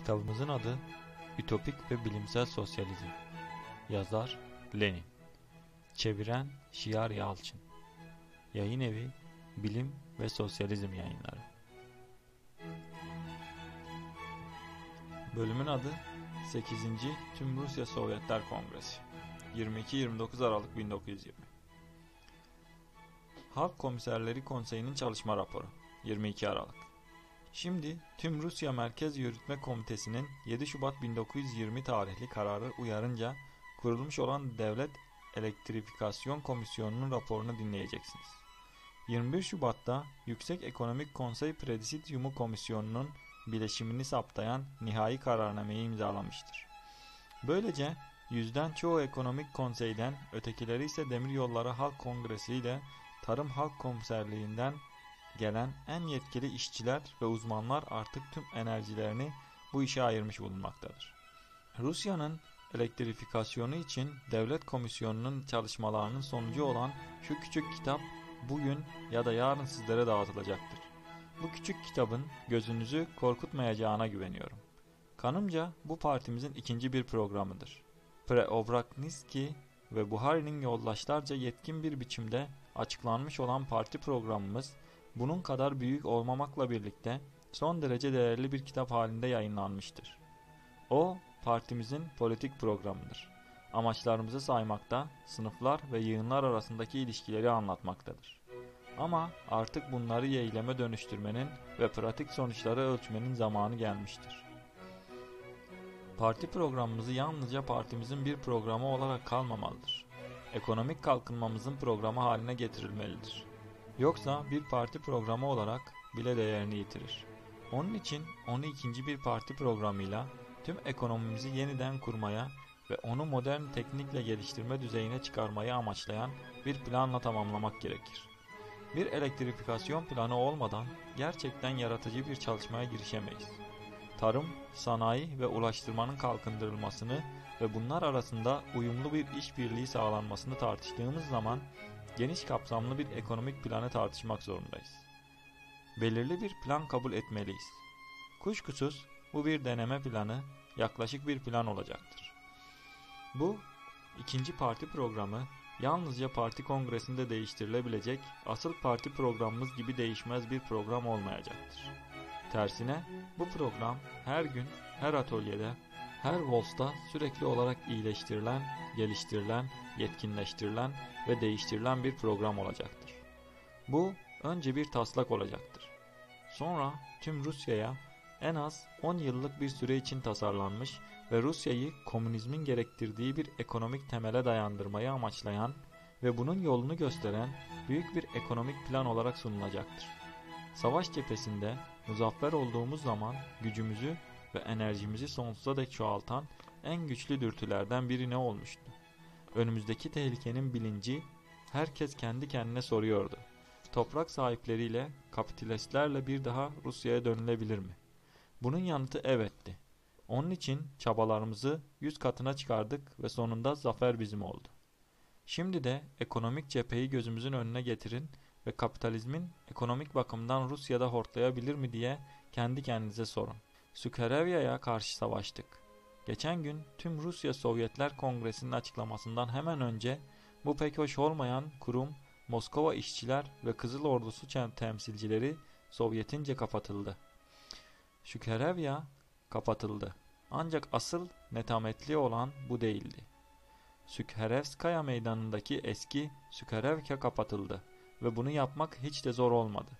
Kitabımızın adı Ütopik ve Bilimsel Sosyalizm. Yazar Lenin. Çeviren Şiar Yalçın. Yayın evi Bilim ve Sosyalizm Yayınları. Bölümün adı 8. Tüm Rusya Sovyetler Kongresi. 22-29 Aralık 1920. Halk Komiserleri Konseyi'nin çalışma raporu. 22 Aralık. Şimdi tüm Rusya Merkez Yürütme Komitesi'nin 7 Şubat 1920 tarihli kararı uyarınca kurulmuş olan Devlet Elektrifikasyon Komisyonu'nun raporunu dinleyeceksiniz. 21 Şubat'ta Yüksek Ekonomik Konsey Presidiumu Komisyonu'nun bileşimini saptayan nihai kararnameyi imzalamıştır. Böylece yüzden çoğu ekonomik konseyden, ötekileri ise Demiryolları Halk Kongresi ile Tarım Halk Komiserliğinden gelen en yetkili işçiler ve uzmanlar artık tüm enerjilerini bu işe ayırmış bulunmaktadır. Rusya'nın elektrifikasyonu için devlet komisyonunun çalışmalarının sonucu olan şu küçük kitap bugün ya da yarın sizlere dağıtılacaktır. Bu küçük kitabın gözünüzü korkutmayacağına güveniyorum. Kanımca bu partimizin ikinci bir programıdır. Preobrazhensky ve Buhari'nin yoldaşlarca yetkin bir biçimde açıklanmış olan parti programımız bunun kadar büyük olmamakla birlikte son derece değerli bir kitap halinde yayınlanmıştır. O, partimizin politik programıdır. Amaçlarımızı saymakta, sınıflar ve yığınlar arasındaki ilişkileri anlatmaktadır. Ama artık bunları yeyleme dönüştürmenin ve pratik sonuçları ölçmenin zamanı gelmiştir. Parti programımızı yalnızca partimizin bir programı olarak kalmamalıdır. Ekonomik kalkınmamızın programı haline getirilmelidir. Yoksa bir parti programı olarak bile değerini yitirir. Onun için onu ikinci bir parti programıyla tüm ekonomimizi yeniden kurmaya ve onu modern teknikle geliştirme düzeyine çıkarmayı amaçlayan bir planla tamamlamak gerekir. Bir elektrifikasyon planı olmadan gerçekten yaratıcı bir çalışmaya girişemeyiz. Tarım, sanayi ve ulaştırmanın kalkındırılmasını ve bunlar arasında uyumlu bir işbirliği sağlanmasını tartıştığımız zaman geniş kapsamlı bir ekonomik planı tartışmak zorundayız. Belirli bir plan kabul etmeliyiz. Kuşkusuz bu bir deneme planı, yaklaşık bir plan olacaktır. Bu ikinci parti programı yalnızca parti kongresinde değiştirilebilecek asıl parti programımız gibi değişmez bir program olmayacaktır. Tersine bu program her gün, her atölyede, her Vols'ta sürekli olarak iyileştirilen, geliştirilen, yetkinleştirilen ve değiştirilen bir program olacaktır. Bu önce bir taslak olacaktır. Sonra tüm Rusya'ya en az 10 yıllık bir süre için tasarlanmış ve Rusya'yı komünizmin gerektirdiği bir ekonomik temele dayandırmayı amaçlayan ve bunun yolunu gösteren büyük bir ekonomik plan olarak sunulacaktır. Savaş cephesinde muzaffer olduğumuz zaman gücümüzü ve enerjimizi sonsuza dek çoğaltan en güçlü dürtülerden biri ne olmuştu? Önümüzdeki tehlikenin bilinci herkes kendi kendine soruyordu. Toprak sahipleriyle, kapitalistlerle bir daha Rusya'ya dönülebilir mi? Bunun yanıtı evetti. Onun için çabalarımızı yüz katına çıkardık ve sonunda zafer bizim oldu. Şimdi de ekonomik cepheyi gözümüzün önüne getirin ve kapitalizmin ekonomik bakımdan Rusya'da hortlayabilir mi diye kendi kendinize sorun. Sükerevya'ya karşı savaştık. Geçen gün tüm Rusya Sovyetler Kongresi'nin açıklamasından hemen önce bu pek hoş olmayan kurum Moskova işçiler ve Kızıl Ordusu temsilcileri Sovyetince kapatıldı. Şükerevya kapatıldı. Ancak asıl netametli olan bu değildi. Sükherevskaya meydanındaki eski Sükerevka kapatıldı ve bunu yapmak hiç de zor olmadı.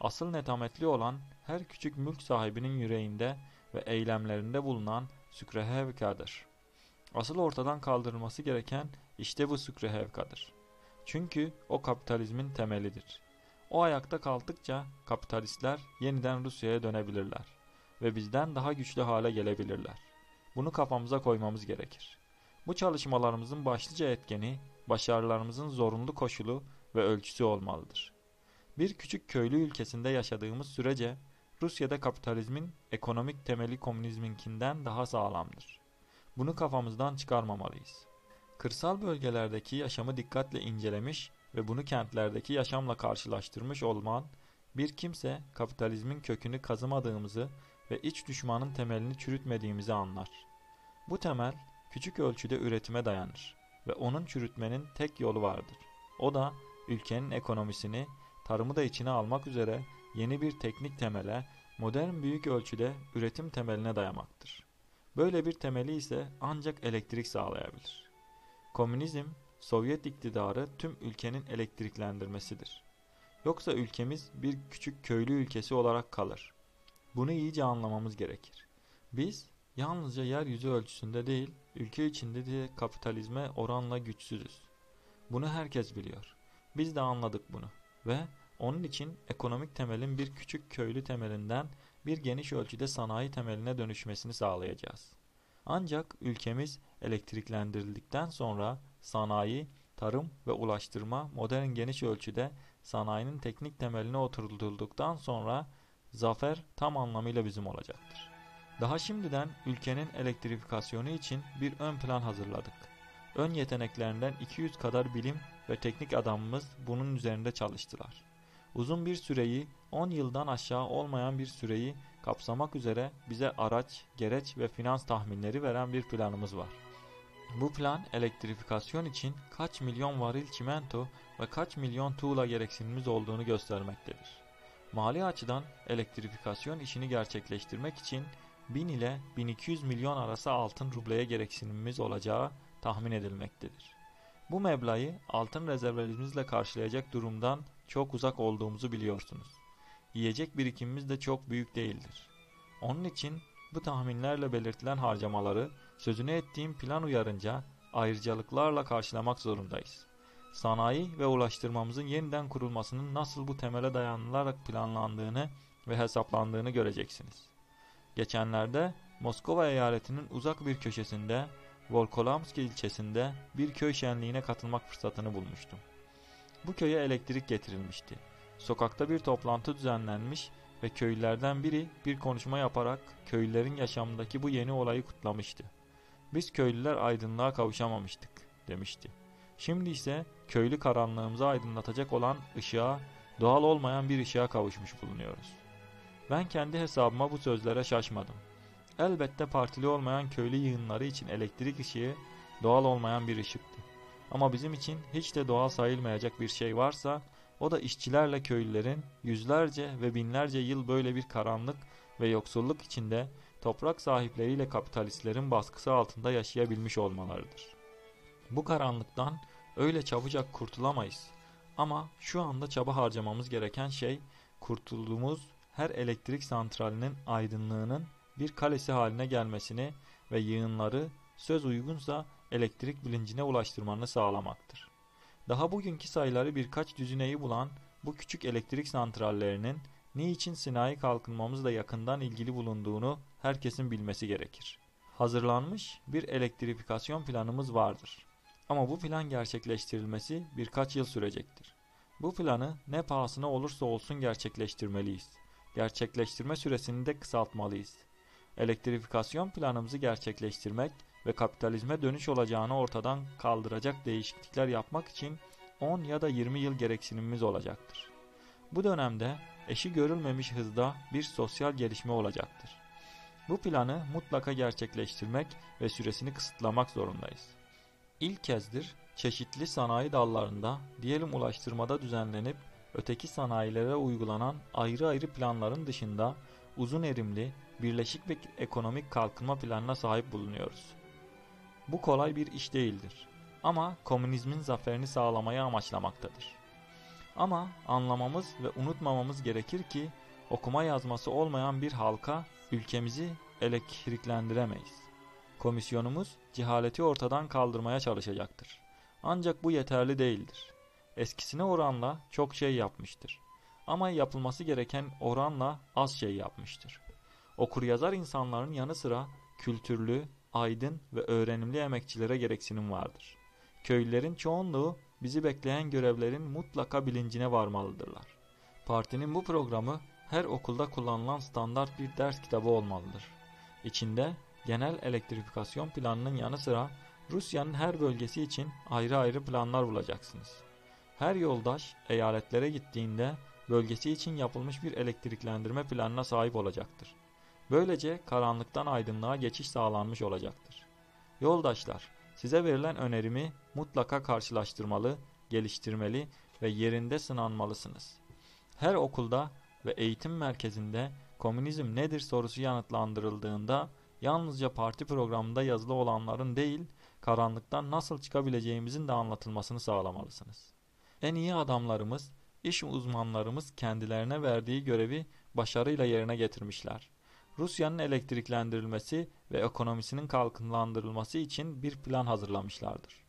Asıl netametli olan her küçük mülk sahibinin yüreğinde ve eylemlerinde bulunan Sükrehevka'dır. Asıl ortadan kaldırılması gereken işte bu Sükrehevka'dır. Çünkü o kapitalizmin temelidir. O ayakta kaldıkça kapitalistler yeniden Rusya'ya dönebilirler ve bizden daha güçlü hale gelebilirler. Bunu kafamıza koymamız gerekir. Bu çalışmalarımızın başlıca etkeni, başarılarımızın zorunlu koşulu ve ölçüsü olmalıdır. Bir küçük köylü ülkesinde yaşadığımız sürece Rusya'da kapitalizmin ekonomik temeli komünizminkinden daha sağlamdır. Bunu kafamızdan çıkarmamalıyız. Kırsal bölgelerdeki yaşamı dikkatle incelemiş ve bunu kentlerdeki yaşamla karşılaştırmış olman bir kimse kapitalizmin kökünü kazımadığımızı ve iç düşmanın temelini çürütmediğimizi anlar. Bu temel küçük ölçüde üretime dayanır ve onun çürütmenin tek yolu vardır. O da ülkenin ekonomisini, tarımı da içine almak üzere yeni bir teknik temele, modern büyük ölçüde üretim temeline dayamaktır. Böyle bir temeli ise ancak elektrik sağlayabilir. Komünizm, Sovyet iktidarı tüm ülkenin elektriklendirmesidir. Yoksa ülkemiz bir küçük köylü ülkesi olarak kalır. Bunu iyice anlamamız gerekir. Biz yalnızca yeryüzü ölçüsünde değil, ülke içinde de kapitalizme oranla güçsüzüz. Bunu herkes biliyor. Biz de anladık bunu ve onun için ekonomik temelin bir küçük köylü temelinden bir geniş ölçüde sanayi temeline dönüşmesini sağlayacağız. Ancak ülkemiz elektriklendirildikten sonra sanayi, tarım ve ulaştırma modern geniş ölçüde sanayinin teknik temeline oturtulduktan sonra zafer tam anlamıyla bizim olacaktır. Daha şimdiden ülkenin elektrifikasyonu için bir ön plan hazırladık. Ön yeteneklerinden 200 kadar bilim ve teknik adamımız bunun üzerinde çalıştılar. Uzun bir süreyi, 10 yıldan aşağı olmayan bir süreyi kapsamak üzere bize araç, gereç ve finans tahminleri veren bir planımız var. Bu plan elektrifikasyon için kaç milyon varil çimento ve kaç milyon tuğla gereksinimiz olduğunu göstermektedir. Mali açıdan elektrifikasyon işini gerçekleştirmek için 1000 ile 1200 milyon arası altın rubleye gereksinimimiz olacağı tahmin edilmektedir. Bu meblağı altın rezervlerimizle karşılayacak durumdan çok uzak olduğumuzu biliyorsunuz. Yiyecek birikimimiz de çok büyük değildir. Onun için bu tahminlerle belirtilen harcamaları sözünü ettiğim plan uyarınca ayrıcalıklarla karşılamak zorundayız. Sanayi ve ulaştırmamızın yeniden kurulmasının nasıl bu temele dayanılarak planlandığını ve hesaplandığını göreceksiniz. Geçenlerde Moskova eyaletinin uzak bir köşesinde Volkolamsk ilçesinde bir köy şenliğine katılmak fırsatını bulmuştum. Bu köye elektrik getirilmişti. Sokakta bir toplantı düzenlenmiş ve köylülerden biri bir konuşma yaparak köylülerin yaşamındaki bu yeni olayı kutlamıştı. Biz köylüler aydınlığa kavuşamamıştık demişti. Şimdi ise köylü karanlığımızı aydınlatacak olan ışığa, doğal olmayan bir ışığa kavuşmuş bulunuyoruz. Ben kendi hesabıma bu sözlere şaşmadım. Elbette partili olmayan köylü yığınları için elektrik ışığı doğal olmayan bir ışıktı. Ama bizim için hiç de doğal sayılmayacak bir şey varsa o da işçilerle köylülerin yüzlerce ve binlerce yıl böyle bir karanlık ve yoksulluk içinde toprak sahipleriyle kapitalistlerin baskısı altında yaşayabilmiş olmalarıdır. Bu karanlıktan öyle çabucak kurtulamayız. Ama şu anda çaba harcamamız gereken şey kurtulduğumuz her elektrik santralinin aydınlığının bir kalesi haline gelmesini ve yığınları söz uygunsa elektrik bilincine ulaştırmanı sağlamaktır. Daha bugünkü sayıları birkaç düzineyi bulan bu küçük elektrik santrallerinin niçin sinayi kalkınmamızla yakından ilgili bulunduğunu herkesin bilmesi gerekir. Hazırlanmış bir elektrifikasyon planımız vardır. Ama bu plan gerçekleştirilmesi birkaç yıl sürecektir. Bu planı ne pahasına olursa olsun gerçekleştirmeliyiz. Gerçekleştirme süresini de kısaltmalıyız. Elektrifikasyon planımızı gerçekleştirmek ve kapitalizme dönüş olacağını ortadan kaldıracak değişiklikler yapmak için 10 ya da 20 yıl gereksinimimiz olacaktır. Bu dönemde eşi görülmemiş hızda bir sosyal gelişme olacaktır. Bu planı mutlaka gerçekleştirmek ve süresini kısıtlamak zorundayız. İlk kezdir çeşitli sanayi dallarında diyelim ulaştırmada düzenlenip öteki sanayilere uygulanan ayrı ayrı planların dışında uzun erimli, birleşik bir ekonomik kalkınma planına sahip bulunuyoruz. Bu kolay bir iş değildir. Ama komünizmin zaferini sağlamayı amaçlamaktadır. Ama anlamamız ve unutmamamız gerekir ki okuma yazması olmayan bir halka ülkemizi elektriklendiremeyiz. Komisyonumuz cehaleti ortadan kaldırmaya çalışacaktır. Ancak bu yeterli değildir. Eskisine oranla çok şey yapmıştır. Ama yapılması gereken oranla az şey yapmıştır. Okur yazar insanların yanı sıra kültürlü, aydın ve öğrenimli emekçilere gereksinim vardır. Köylülerin çoğunluğu bizi bekleyen görevlerin mutlaka bilincine varmalıdırlar. Partinin bu programı her okulda kullanılan standart bir ders kitabı olmalıdır. İçinde genel elektrifikasyon planının yanı sıra Rusya'nın her bölgesi için ayrı ayrı planlar bulacaksınız. Her yoldaş eyaletlere gittiğinde bölgesi için yapılmış bir elektriklendirme planına sahip olacaktır. Böylece karanlıktan aydınlığa geçiş sağlanmış olacaktır. Yoldaşlar, size verilen önerimi mutlaka karşılaştırmalı, geliştirmeli ve yerinde sınanmalısınız. Her okulda ve eğitim merkezinde komünizm nedir sorusu yanıtlandırıldığında yalnızca parti programında yazılı olanların değil, karanlıktan nasıl çıkabileceğimizin de anlatılmasını sağlamalısınız. En iyi adamlarımız, iş uzmanlarımız kendilerine verdiği görevi başarıyla yerine getirmişler. Rusya'nın elektriklendirilmesi ve ekonomisinin kalkınlandırılması için bir plan hazırlamışlardır.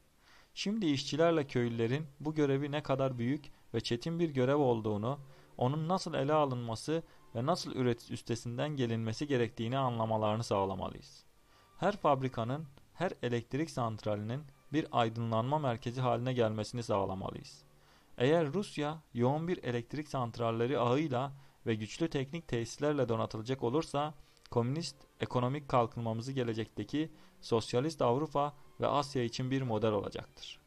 Şimdi işçilerle köylülerin bu görevi ne kadar büyük ve çetin bir görev olduğunu, onun nasıl ele alınması ve nasıl üret üstesinden gelinmesi gerektiğini anlamalarını sağlamalıyız. Her fabrikanın, her elektrik santralinin bir aydınlanma merkezi haline gelmesini sağlamalıyız. Eğer Rusya yoğun bir elektrik santralleri ağıyla ve güçlü teknik tesislerle donatılacak olursa komünist ekonomik kalkınmamızı gelecekteki sosyalist Avrupa ve Asya için bir model olacaktır.